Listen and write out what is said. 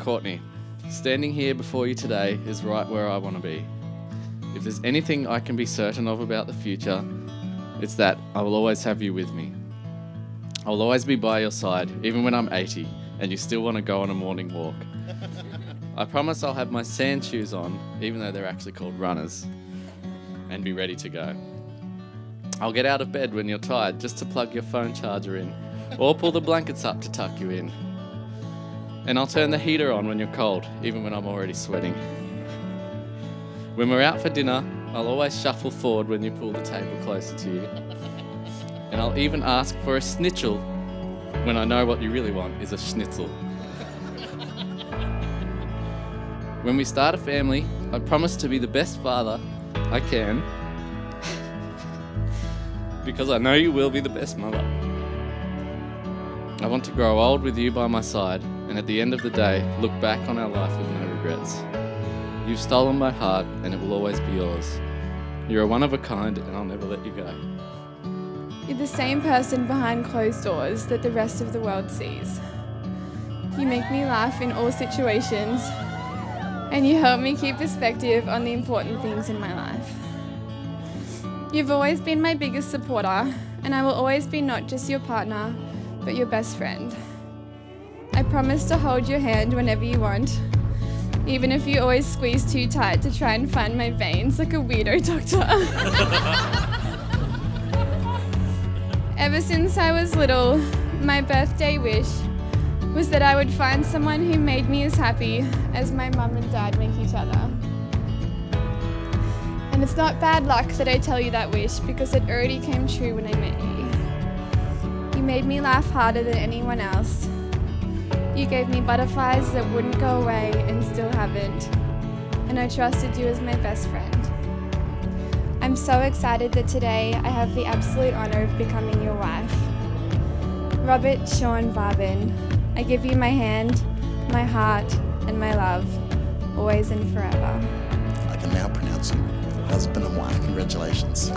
Courtney, standing here before you today is right where I want to be. If there's anything I can be certain of about the future, it's that I will always have you with me. I will always be by your side, even when I'm 80 and you still want to go on a morning walk. I promise I'll have my sand shoes on, even though they're actually called runners, and be ready to go. I'll get out of bed when you're tired just to plug your phone charger in, or pull the blankets up to tuck you in. And I'll turn the heater on when you're cold, even when I'm already sweating. When we're out for dinner, I'll always shuffle forward when you pull the table closer to you. And I'll even ask for a snitchel when I know what you really want is a schnitzel. When we start a family, I promise to be the best father I can because I know you will be the best mother. I want to grow old with you by my side and at the end of the day, look back on our life with no regrets. You've stolen my heart and it will always be yours. You're a one of a kind and I'll never let you go. You're the same person behind closed doors that the rest of the world sees. You make me laugh in all situations and you help me keep perspective on the important things in my life. You've always been my biggest supporter, and I will always be not just your partner, but your best friend. I promise to hold your hand whenever you want, even if you always squeeze too tight to try and find my veins like a weirdo doctor. Ever since I was little, my birthday wish was that I would find someone who made me as happy as my mum and dad make each other. And it's not bad luck that I tell you that wish because it already came true when I met you. You made me laugh harder than anyone else. You gave me butterflies that wouldn't go away and still haven't. And I trusted you as my best friend. I'm so excited that today I have the absolute honour of becoming your wife. Robert Sean Barbin, I give you my hand, my heart, and my love, always and forever. I can now pronounce you husband and wife. Congratulations.